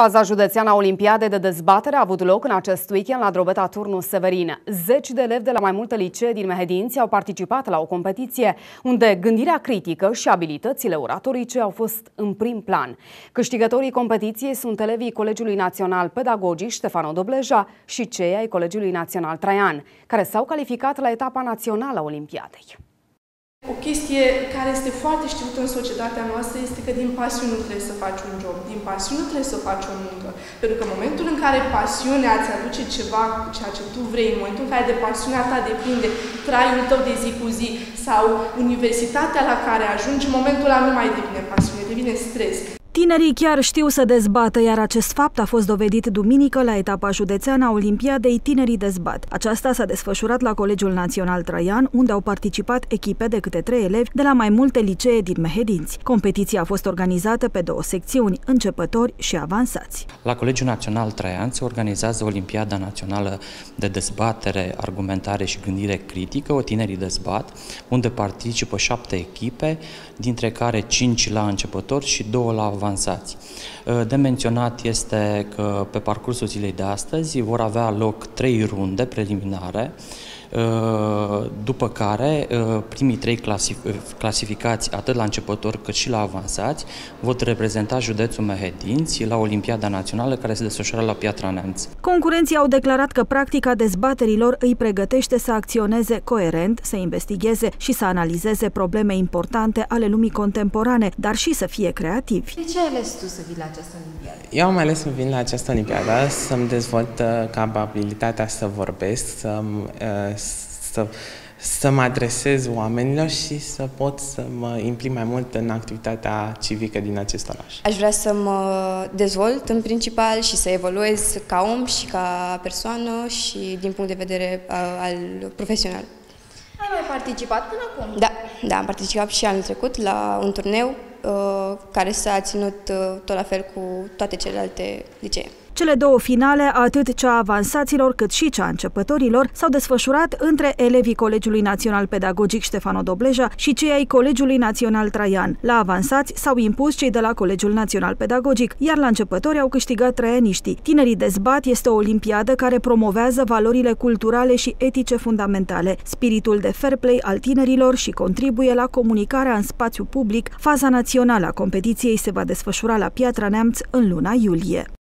Faza județeană a Olimpiadei de dezbatere a avut loc în acest weekend la Drobeta Turnul Severin. Zeci de elevi de la mai multe licee din Mehedinți au participat la o competiție unde gândirea critică și abilitățile oratorice au fost în prim plan. Câștigătorii competiției sunt elevii Colegiului Național Pedagogic Ștefano Dobleja și cei ai Colegiului Național Traian, care s-au calificat la etapa națională a Olimpiadei. O chestie care este foarte știută în societatea noastră este că din pasiune nu trebuie să faci un job, din pasiune trebuie să faci o muncă. Pentru că în momentul în care pasiunea îți aduce ceva, ceea ce tu vrei, în momentul în care de pasiunea ta depinde traiul tău de zi cu zi sau universitatea la care ajungi, în momentul ăla nu mai devine pasiune, devine stres. Tinerii chiar știu să dezbată, iar acest fapt a fost dovedit duminică la etapa județeană a Olimpiadei Tinerii Dezbat. Aceasta s-a desfășurat la Colegiul Național Traian, unde au participat echipe de câte trei elevi de la mai multe licee din Mehedinți. Competiția a fost organizată pe două secțiuni, începători și avansați. La Colegiul Național Traian se organizează Olimpiada Națională de Dezbatere, Argumentare și Gândire Critică, o Tinerii Dezbat, unde participă șapte echipe, dintre care cinci la începători și două la avansați. Uh, de menționat este că pe parcursul zilei de astăzi vor avea loc trei runde preliminare Uh, după care uh, primii trei clasificați, atât la începători cât și la avansați, vor reprezenta județul Mehedinți la Olimpiada Națională care se desfășoară la Piatra Neamț. Concurenții au declarat că practica dezbaterilor îi pregătește să acționeze coerent, să investigheze și să analizeze probleme importante ale lumii contemporane, dar și să fie creativi. De ce ai ales tu să vii la această Olimpiadă? Eu am ales să vin la această Olimpiadă să-mi dezvolt uh, capabilitatea să vorbesc, să să, să mă adresez oamenilor și să pot să mă implic mai mult în activitatea civică din acest oraș. Aș vrea să mă dezvolt în principal și să evoluez ca om și ca persoană și din punct de vedere uh, al profesional. Ai mai participat până acum? Da, da, am participat și anul trecut la un turneu uh, care s-a ținut uh, tot la fel cu toate celelalte licee. Cele două finale, atât cea a avansaților cât și cea a începătorilor, s-au desfășurat între elevii Colegiului Național Pedagogic Ștefano Dobleja și cei ai Colegiului Național Traian. La avansați s-au impus cei de la Colegiul Național Pedagogic, iar la începători au câștigat traianiștii. Tinerii dezbat este o olimpiadă care promovează valorile culturale și etice fundamentale, spiritul de fair play al tinerilor și contribuie la comunicarea în spațiu public. Faza națională a competiției se va desfășura la Piatra Neamț în luna iulie.